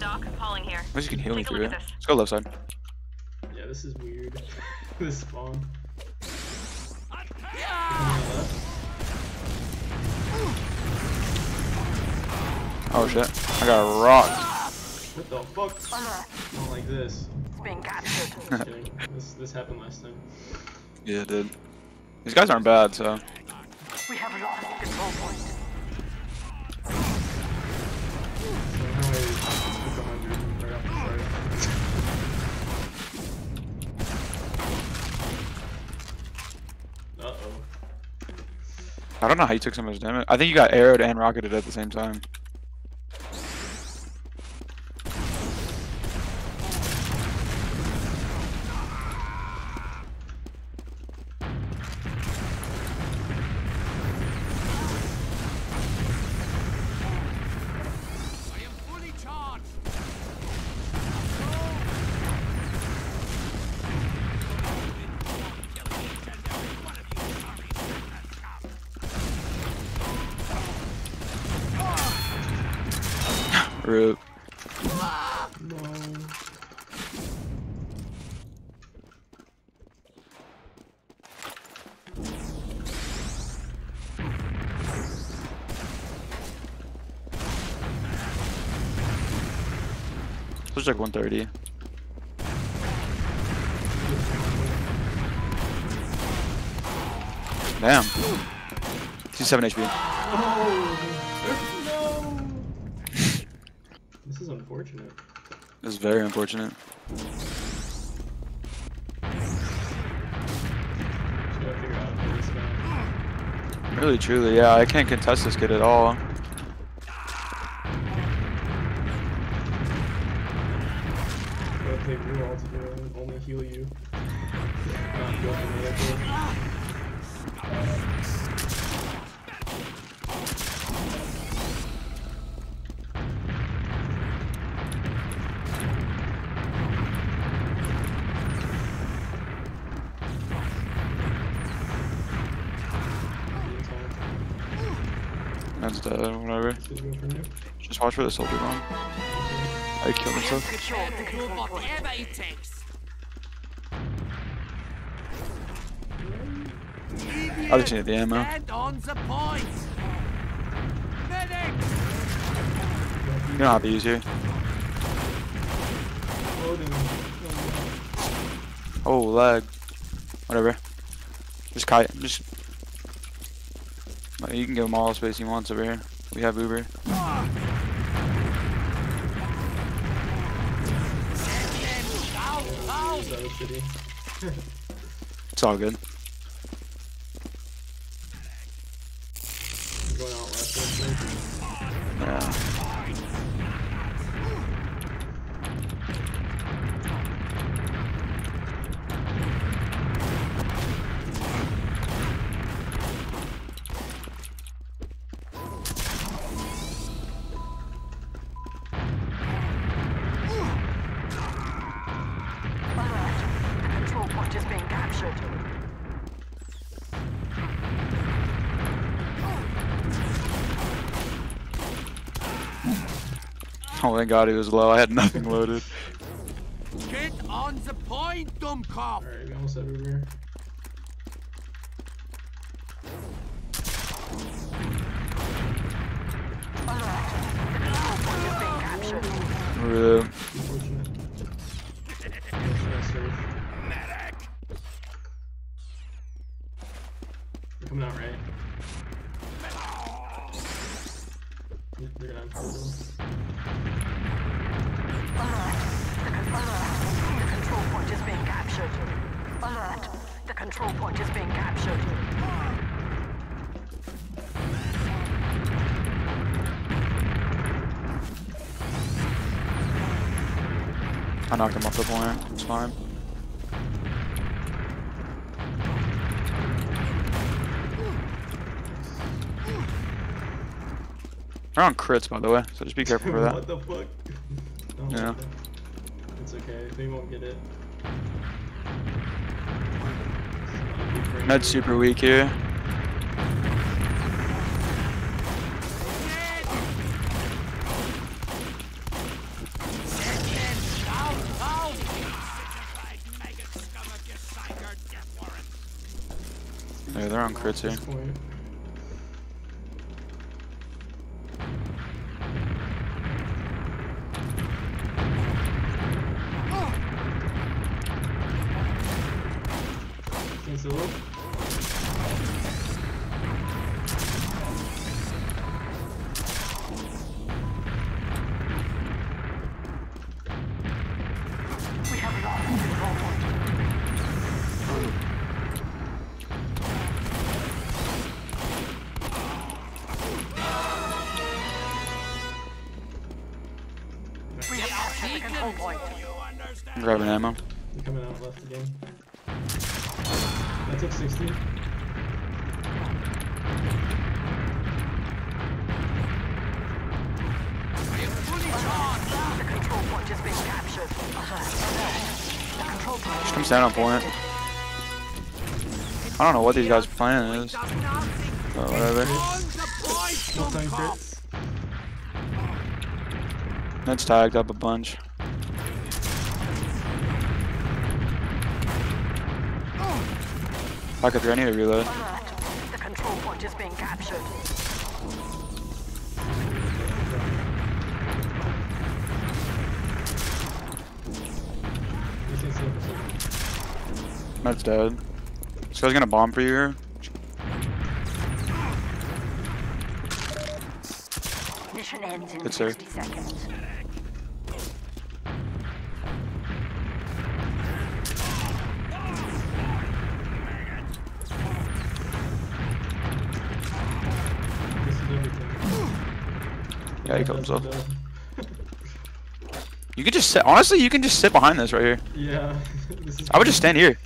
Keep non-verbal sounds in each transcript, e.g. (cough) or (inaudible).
Doc, calling here. At least you can heal me Take a through look it. this. Let's go left side. Yeah, this is weird. (laughs) this spawn. Oh shit. I got rocked. What the fuck? I don't like this. It's being captured. Just. This this happened last time. Yeah, it did. These guys aren't bad, so. we have lost the control point. Somehow I took 100 right off the start. Uh oh. I don't know how you took so much damage. I think you got arrowed and rocketed at the same time. Rip. No. Looks like 130. Damn. He's 7 HP. No. Play very unfortunate. Really, truly, yeah. I can't contest this kid at all. Dead, uh, whatever. Just watch for the soldier bomb. I killed himself. Whatever it. I just need the ammo. To use here. Oh, lag. Whatever. Just kite. Just. You can give him all the space he wants over here. We have Uber. Ow, Is that a city? It's all good. I'm going out left. I think. Yeah. (laughs) Oh, thank God he was low. I had nothing loaded. Get on the point, dumb cop. Alright, we almost have Uber. Alert. The control point is being captured. Rip. Unfortunate. Where should I surf? They're coming out right. They're gonna have power though. Alert. The, control point is being captured. Alert. The control point is being captured. I knocked him off the point. It's fine. They're on crits, by the way, so just be careful for that. (laughs) what the fuck? Yeah. It's okay, we won't get it. Med's super weak here. Yeah, they're on crits here. Captured the control point. I'm grabbing ammo. They're coming out left again. That took 60. The control point is being captured. Alert, alert. The control point Just come stand on point. I don't know what these guys' plan is. Does. But whatever. On the point, Full time Dumbo. crits. Med's tagged up a bunch. Back up here, I need to reload. alert. The control point is being captured. You can see it for second. Med's dead. This guy's gonna bomb for you here. Mission ends in Good, sir. 60 seconds. This is everything. Yeah, he killed (laughs) himself. You could just sit. Honestly, you can just sit behind this right here. Yeah. (laughs) I would just stand here. You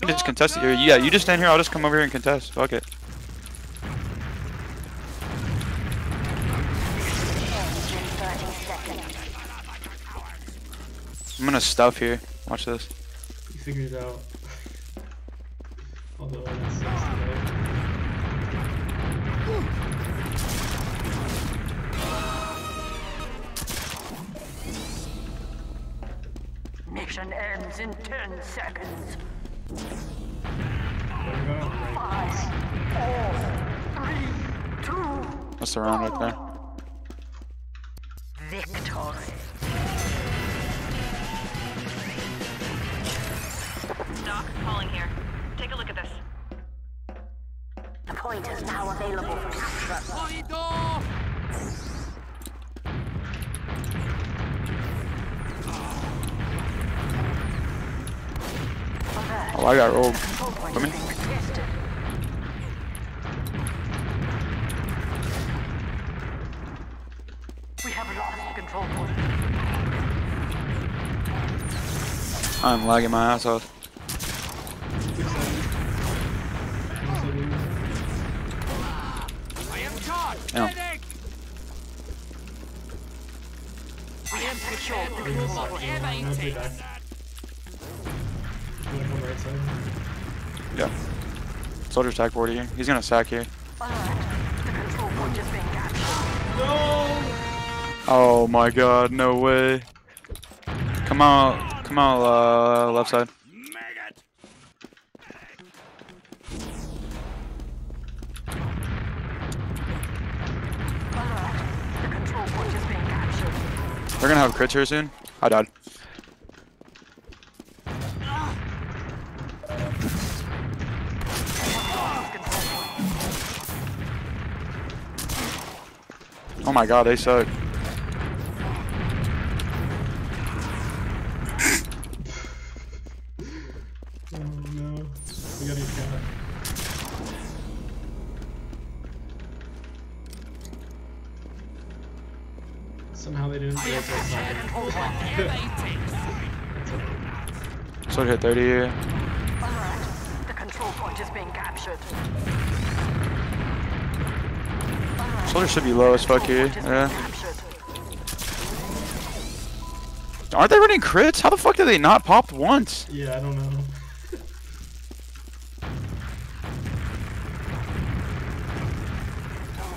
can just oh, contest it here. Yeah, you just stand here. I'll just come over here and contest. Fuck it. Ends in 30 seconds. I'm gonna stuff here. Watch this. You figured it out. (laughs) Although Mission ends in 10 seconds. But we're going on the right. Five, four, three, two, That's the round right there. victory. Doc, calling here. Take a look at this. The point is now available for capture. Corridor. Alert. Oh, I got rolled. Control Come is. We have lost control. I'm lagging my ass off. Six seconds. One second. I am charged. Yeah. Medic. We have secured the Bring control Yeah. Soldier's tag 40 here. He's gonna sack here. No! Oh my god, no way. Come out, come out, uh, left side. They're gonna have crits here soon. I died. Oh my god, they suck. Oh no. We gotta get cat. Somehow they didn't break that side. Control hit 30 here. Soldier should be low as fuck here. Control point is being Yeah. Aren't they running crits? How the fuck did they not pop once? Yeah, I don't know.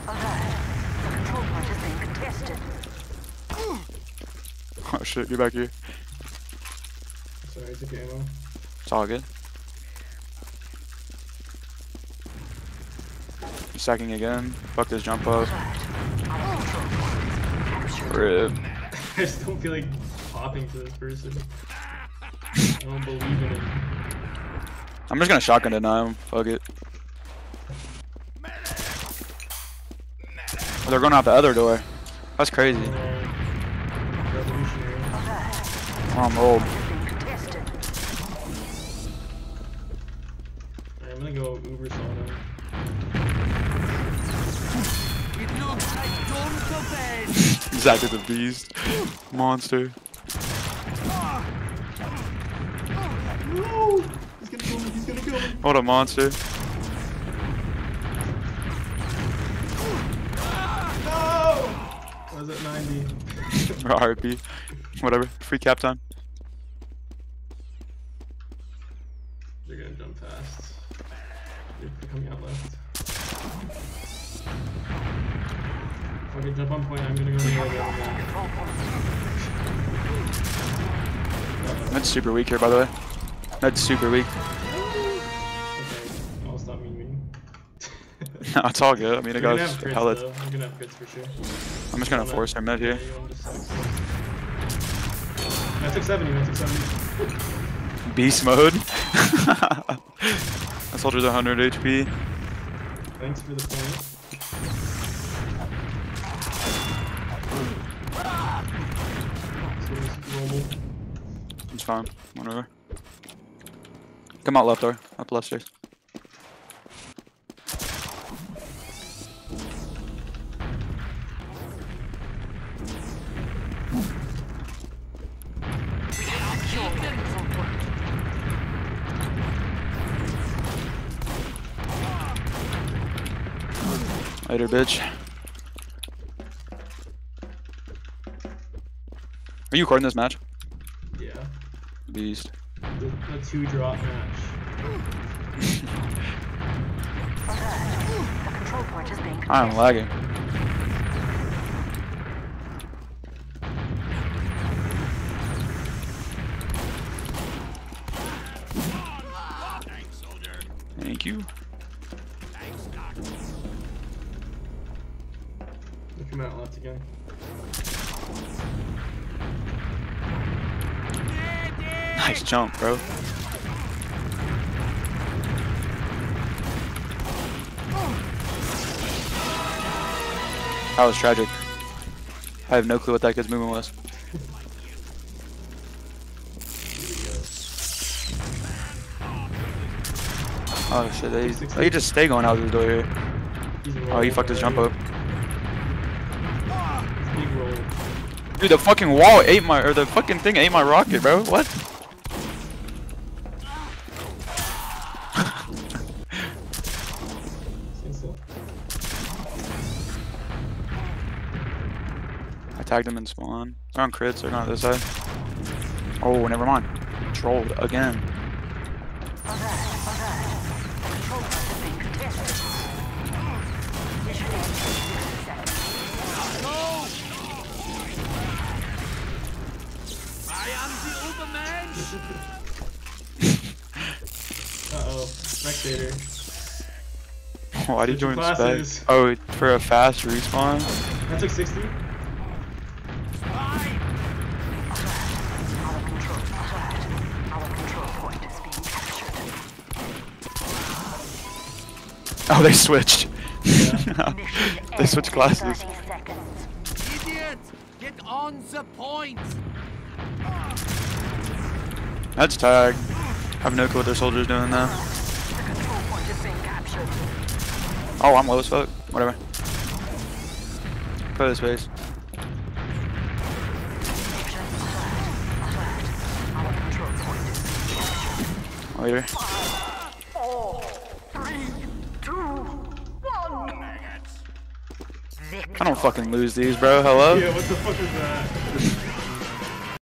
Alert. The control point is (laughs) being contested. Oh shit, get back here. Sorry, I took ammo. It's all good. Sacking again. Fuck this jump up. Our control point is being captured. Rip. (laughs) I just don't feel like popping to this person. I don't believe in it. I'm just gonna shotgun deny him. Fuck it. Oh, they're going out the other door. That's crazy. Oh, I'm old. Being contested. Alright, I'm gonna go Uber Sauna. It looks like to. Exactly the beast. Monster. No! He's gonna kill me, he's gonna kill me. What a monster. (laughs) No! Was at 90. RP. Whatever. Free cap time. They're gonna jump fast. They're coming out left. If I jump on point, I'm gonna go to the other one. That's super weak here, by the way. That's super weak. Okay, I'll stop memeing. (laughs) No, it's all good. I mean, I got gonna have crits, pellets. though. You're gonna have crits for sure. I'm just gonna force her mid here. Yeah, you want to I took 70, I took 70. Beast mode. (laughs) that soldier's 100 HP. Thanks for the point. It's fine. Whatever. Come out left door. Up left stairs. Later, bitch. Are you recording this match? Yeah. Beast. The, the two drop match. The control point is being I'm lagging. Thank you. Nice jump, bro. That was tragic. I have no clue what that kid's movement was. Oh shit, they, they just stay going out the door here. Oh, he fucked his jump up. Dude, the fucking wall ate my, or the fucking thing ate my rocket, bro. What? I tagged him in spawn. They're on crits, they're not this side. Oh, never mind. Trolled again. I am the Uberman. Uh oh. Spectator. Why did you Switching join classes. spec? Oh, for a fast respawn? I took 60. Our control, alert. Our control point is being captured. Oh, they switched. Mission (laughs) they ends switched classes. 30. Idiot! Get on the point! That's tag. I have no clue what their soldiers doing now. Oh, I'm low as fuck. Whatever. Put this captured. Later. I don't fucking lose these, bro. Hello? Yeah, what the fuck is that?